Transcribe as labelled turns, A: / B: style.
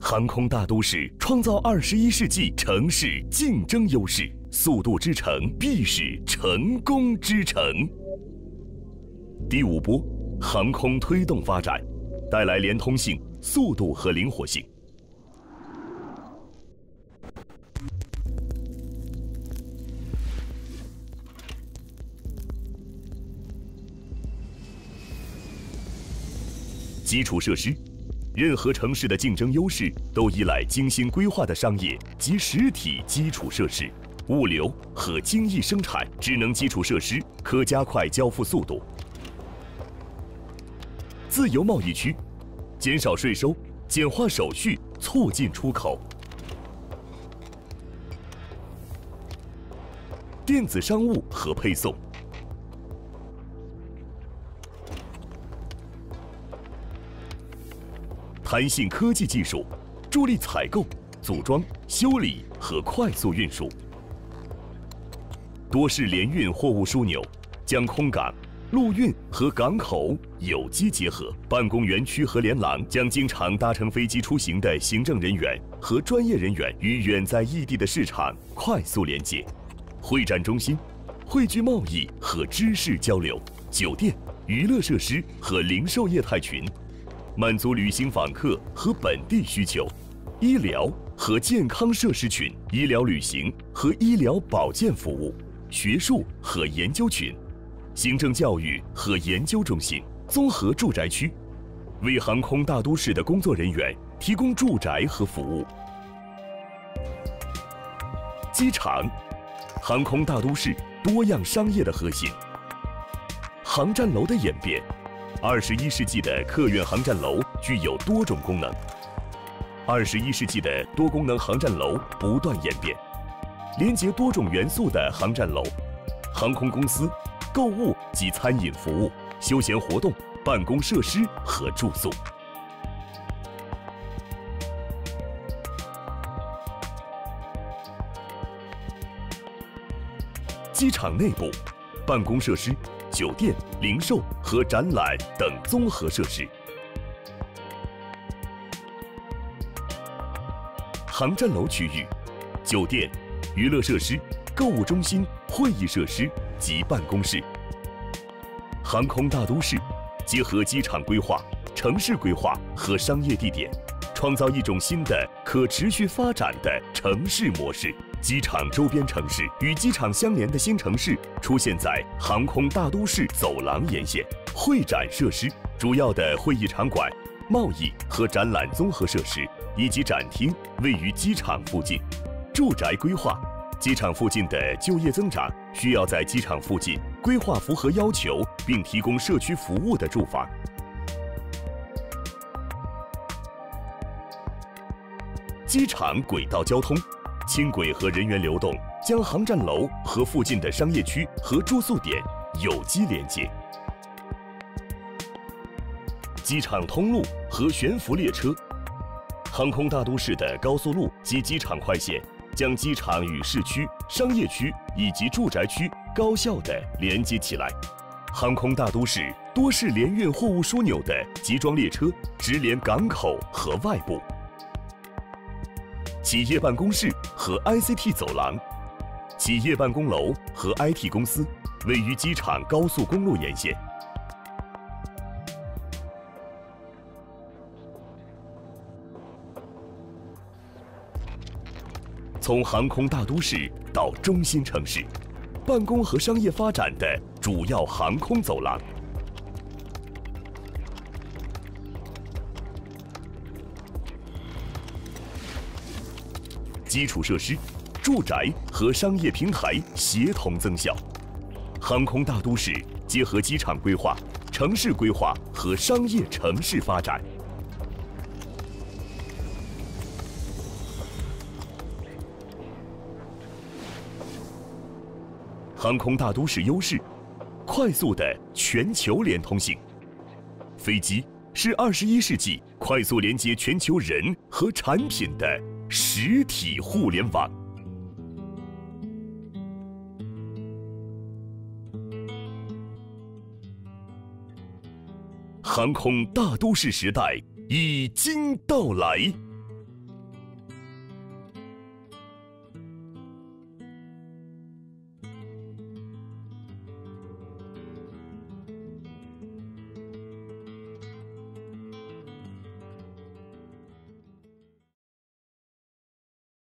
A: 航空大都市创造二十一世纪城市竞争优势，速度之城必是成功之城。第五波，航空推动发展，带来连通性、速度和灵活性。基础设施，任何城市的竞争优势都依赖精心规划的商业及实体基础设施、物流和精益生产。智能基础设施可加快交付速度。自由贸易区，减少税收，简化手续，促进出口。电子商务和配送。弹性科技技术助力采购、组装、修理和快速运输。多式联运货物枢纽将空港、陆运和港口有机结合。办公园区和连廊将经常搭乘飞机出行的行政人员和专业人员与远在异地的市场快速连接。会展中心汇聚贸易和知识交流。酒店、娱乐设施和零售业态群。满足旅行访客和本地需求，医疗和健康设施群、医疗旅行和医疗保健服务、学术和研究群、行政教育和研究中心、综合住宅区，为航空大都市的工作人员提供住宅和服务。机场，航空大都市多样商业的核心。航站楼的演变。二十一世纪的客运航站楼具有多种功能。二十一世纪的多功能航站楼不断演变，连接多种元素的航站楼，航空公司、购物及餐饮服务、休闲活动、办公设施和住宿。机场内部，办公设施。酒店、零售和展览等综合设施，航站楼区域、酒店、娱乐设施、购物中心、会议设施及办公室。航空大都市结合机场规划、城市规划和商业地点，创造一种新的可持续发展的城市模式。机场周边城市与机场相连的新城市出现在航空大都市走廊沿线。会展设施、主要的会议场馆、贸易和展览综合设施以及展厅位于机场附近。住宅规划，机场附近的就业增长需要在机场附近规划符合要求并提供社区服务的住房。机场轨道交通。轻轨和人员流动将航站楼和附近的商业区和住宿点有机连接。机场通路和悬浮列车，航空大都市的高速路及机场快线将机场与市区、商业区以及住宅区高效的连接起来。航空大都市多式联运货物枢纽的集装列车直连港口和外部。企业办公室和 ICT 走廊，企业办公楼和 IT 公司位于机场高速公路沿线。从航空大都市到中心城市，办公和商业发展的主要航空走廊。基础设施、住宅和商业平台协同增效，航空大都市结合机场规划、城市规划和商业城市发展。航空大都市优势：快速的全球连通性。飞机是二十一世纪快速连接全球人和产品的。实体互联网，航空大都市时代已经到来。